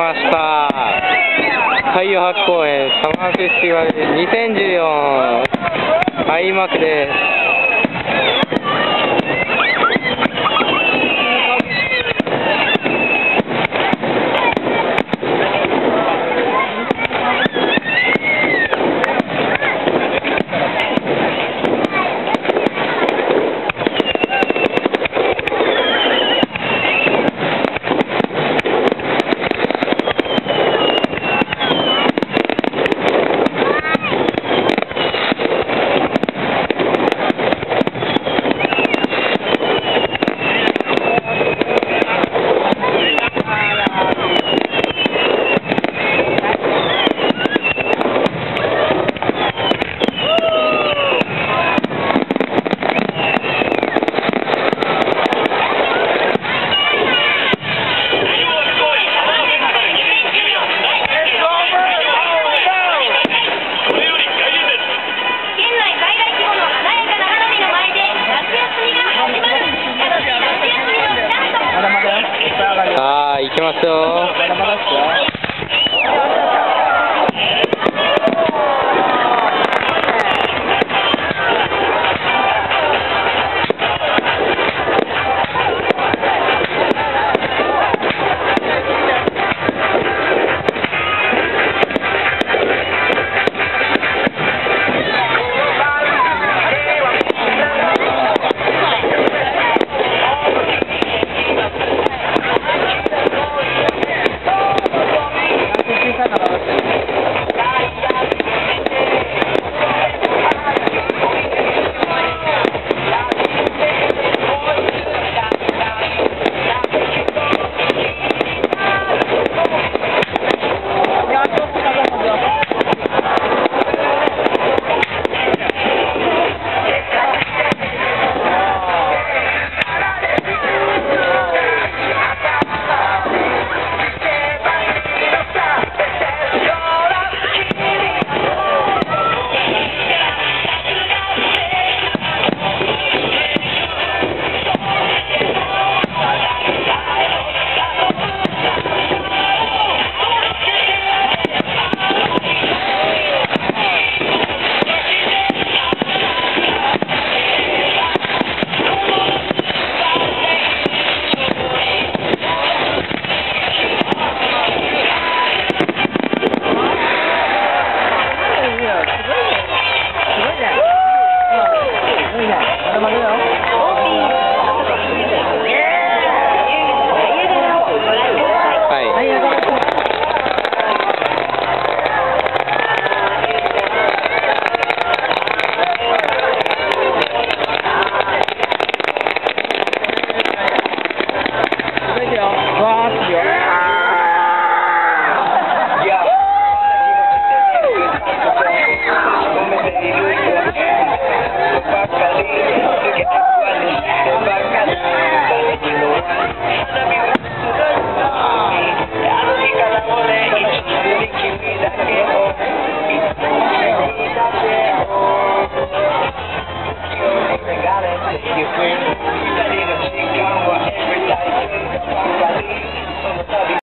ました。海洋発公園サマーフェスティバル2014開幕です。¿Qué?